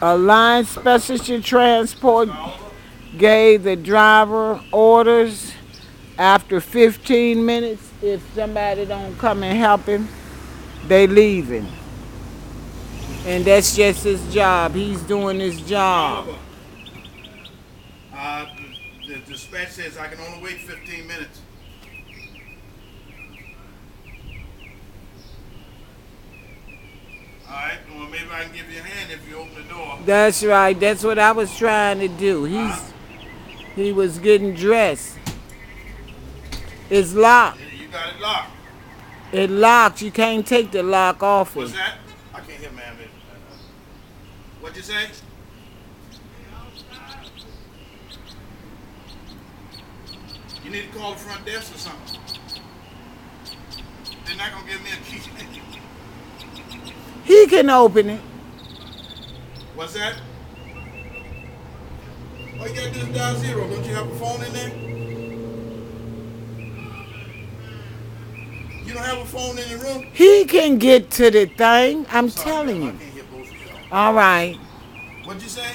Alliance Specialty Transport gave the driver orders after 15 minutes. If somebody don't come and help him, they leaving. And that's just his job. He's doing his job. Uh, the, dispatch says I can only wait fifteen minutes. Well, maybe I can give you a hand if you open the door. That's right. That's what I was trying to do. He's he was getting dressed. It's locked. You you got it locked. It locked. You can't take the lock off What's it. that? I can't hear, ma'am. Uh, what'd you say? You need to call the front desk or something. They're not gonna give me a key. He can open it. What's that? All you gotta do is dial zero. Don't you have a phone in there? You don't have a phone in the room? He can get to the thing. I'm Sorry, telling ma'am, you. I can't hear both of y'all. All right. What'd you say?